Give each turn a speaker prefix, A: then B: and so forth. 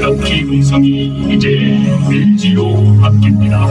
A: 각기 운성이 이제 밀지로 합니다.